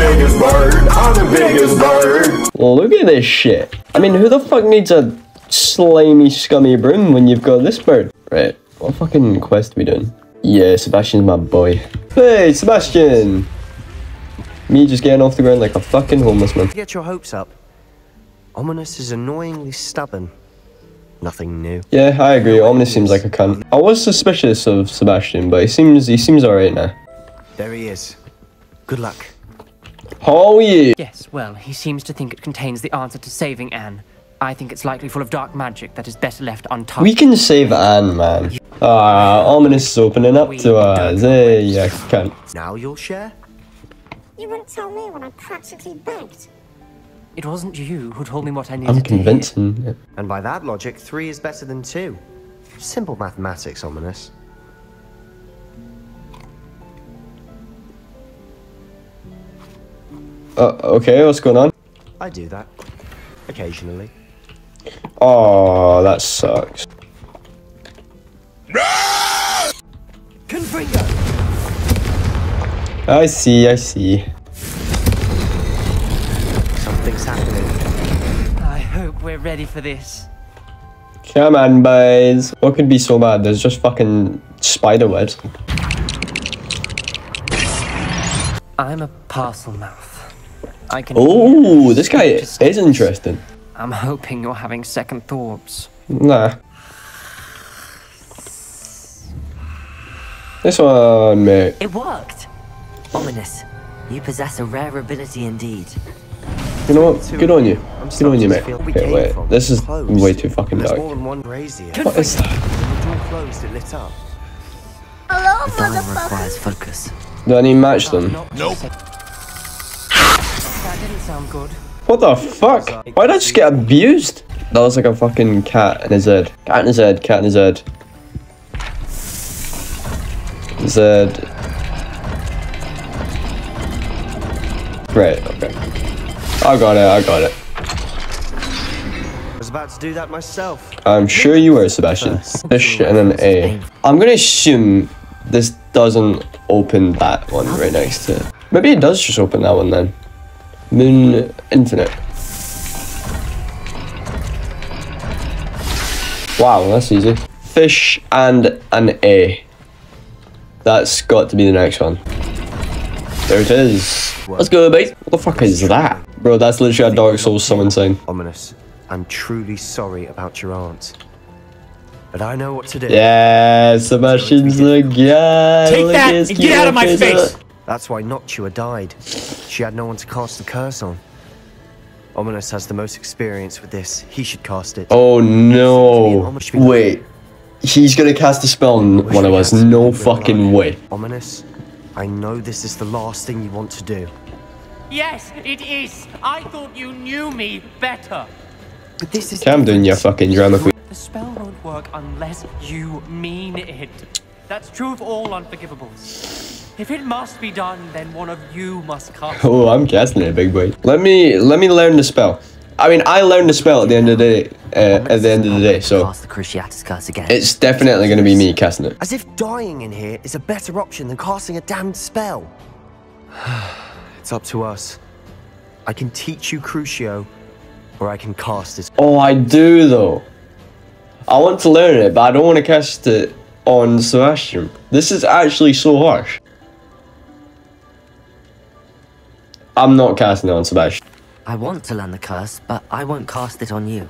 biggest bird. I'm the biggest bird. Look at this shit. I mean, who the fuck needs a slimy, scummy broom when you've got this bird? Right, what fucking quest are we doing? Yeah, Sebastian's my boy. Hey, Sebastian! Me just getting off the ground like a fucking homeless man. Get your hopes up. Ominis is annoyingly stubborn. Nothing new. Yeah, I agree. Ominis seems like a cunt. I was suspicious of Sebastian, but he seems he seems alright now. There he is. Good luck. Oh yeah! Yes, well, he seems to think it contains the answer to saving Anne. I think it's likely full of dark magic that is better left untouched. We can save Anne, man. Ah, Ominis is opening up to us. Hey, you cunt. Now you'll share? You wouldn't tell me when I practically begged. It wasn't you who told me what I needed I'm to hear. convincing. And by that logic, three is better than two. Simple mathematics, Ominis. Uh, okay, what's going on? I do that. Occasionally. Oh, that sucks. Confringo! I see, I see. Something's happening. I hope we're ready for this. Come on, boys. What could be so bad? There's just fucking spider webs. I'm a Parselmouth. I can. Oh, this guy is distance. interesting. I'm hoping you're having second thoughts. Nah. This one, mate. It worked! Ominis. You possess a rare ability indeed. You know what? Good on you. Good on you, mate. to feel we Okay, wait. This is way too fucking And dark. more than one brazier. What is that? When the door closed, it lit up. Hello, motherfucker. requires focus. Do I need to match them? Nope. That didn't sound good. What the fuck? Why did I just get abused? That was like a fucking cat in his head. Cat in his head, cat in his head. Zed. Right, okay. I got it, I got it. I was about to do that myself. I'm sure you were, Sebastian. Fish and an A. I'm gonna assume this doesn't open that one right next to it. Maybe it does just open that one then. Moon Infinite. Wow, that's easy. Fish and an A. That's got to be the next one. There it is. Let's go, mate. What the fuck is that? Bro, that's literally a Dark Souls summon sign. Ominis. I'm truly sorry about your aunt. But I know what to do. Yeah, Sebastian's the guy. Take Look that and get out of my face! That's why Noctua died. She had no one to cast the curse on. Ominis has the most experience with this. He should cast it. Oh no. Wait. He's gonna cast a spell on one of us. No fucking way. Ominis, I know this is the last thing you want to do. Yes, it is. I thought you knew me better. But this is Calm down, you fucking drama queen. The spell won't work unless you mean it. That's true of all unforgivables. If it must be done, then one of you must cast. Oh, I'm casting it, big boy. Let me let me learn the spell. I mean, I learned the spell at the end of the day. Uh, at the end of the day, so Cast the Cruciatus curse again. it's definitely gonna be me casting it. As if dying in here is a better option than casting a damned spell. it's up to us. I can teach you Crucio, or I can cast it. Oh, I do though. I want to learn it, but I don't want to cast it on Sebastian. This is actually so harsh. I'm not casting it on Sebastian. I want to learn the curse, but I won't cast it on you.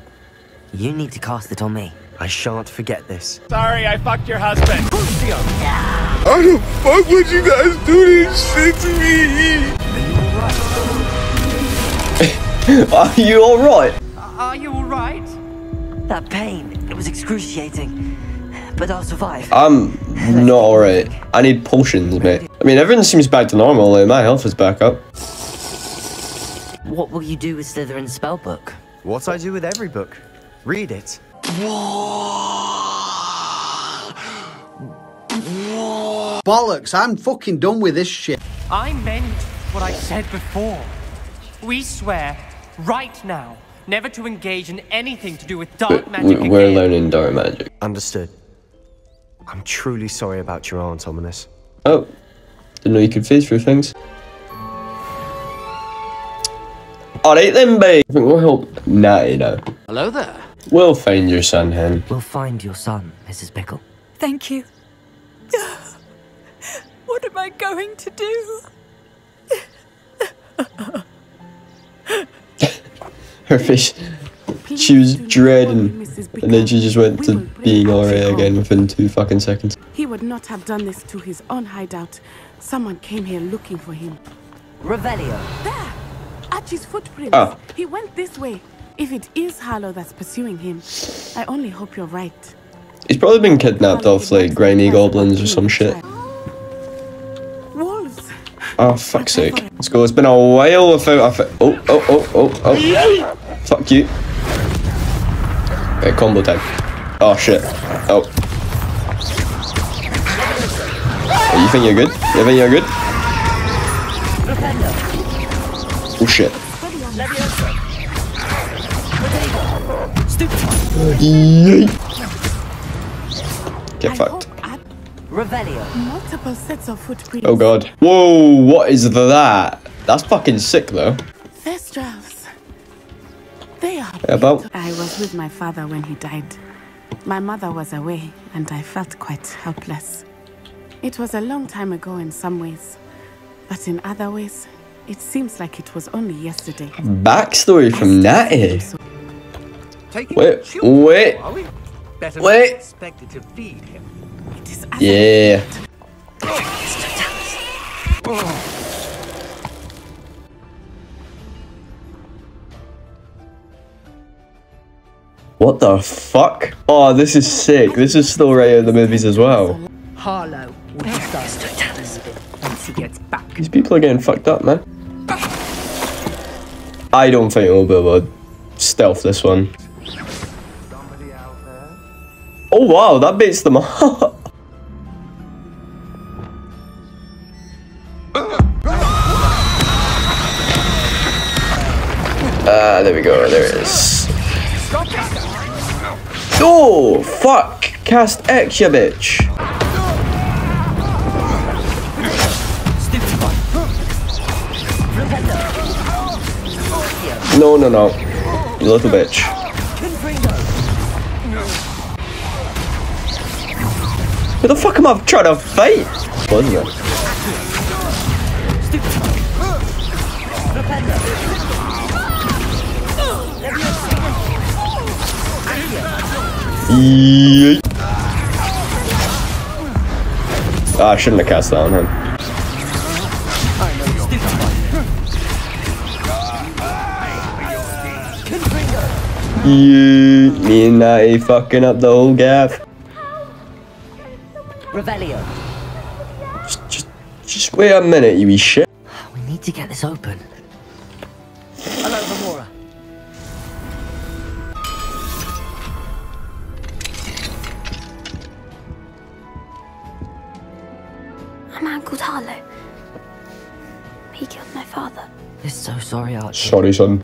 You need to cast it on me. I shan't forget this. Sorry, I fucked your husband. How the fuck would you guys do this shit to me? Are you alright? Are you all right? That pain, it was excruciating. But I'll survive. I'm not alright. I need potions, mate. I mean, everything seems back to normal. Like, my health is back up. What will you do with Slytherin's spellbook? What I do with every book. Read it. Bollocks, I'm fucking done with this shit. I meant what I said before. We swear, right now, never to engage in anything to do with dark magic We- We're again. learning dark magic. Understood. I'm truly sorry about your aunt, Ominis. Oh, didn't know you could phase through things. Alright then, babe. I think we'll help Natty now. Hello there. We'll find your son, hen. We'll find your son, Mrs. Pickle. Thank you. What am I going to do? Her face. She was dreading, and then she just went to being alright again within two fucking seconds. He would not have done this to his own hideout. Someone came here looking for him. Revelio. There! Archie's footprints. Ah. He went this way. If it is Harlow that's pursuing him, I only hope you're right. He's probably been kidnapped off like grimy goblins or some shit. Wolves! Oh, fuck's sake. Let's go. It's been a while without a Oh, oh, oh, oh, oh. Fuck you. Okay, combo time. Oh, shit. Oh. Oh, you think you're good? You think you're good? Oh, shit. Yeet. Get fucked. hope Ar- Revelio. multiple sets of footprints. Oh, God. Whoa, what is that? That's fucking sick, though. Thestrals. They are. About- I was with my father when he died. My mother was away, and I felt quite helpless. It was a long time ago in some ways, but in other ways, it seems like it was only yesterday. Backstory from Natty. Taking Wait, wait, are we? Better wait. expected to feed him. It is Yeah. What the fuck? Oh, this is sick. This is still right in the movies as well. Harlow will be done once he gets back. These people are getting fucked up, man. I don't think we'll be able to stealth this one. Oh wow, that beats them up. Ah, there we go, there it is. Oh, fuck! Cast X, ya bitch! No, no, no. You little bitch. Who the fuck am I trying to fight? Wasn't it? Yeet. Ah, I shouldn't have cast that on him. You, me and Natty fucking up the whole gaff. Revelio. Just, just, just wait a minute, you wee shit. We need to get this open. Hello, Gamora. A man called Harlow. He killed my father. We're so sorry, Archie. Sorry, son.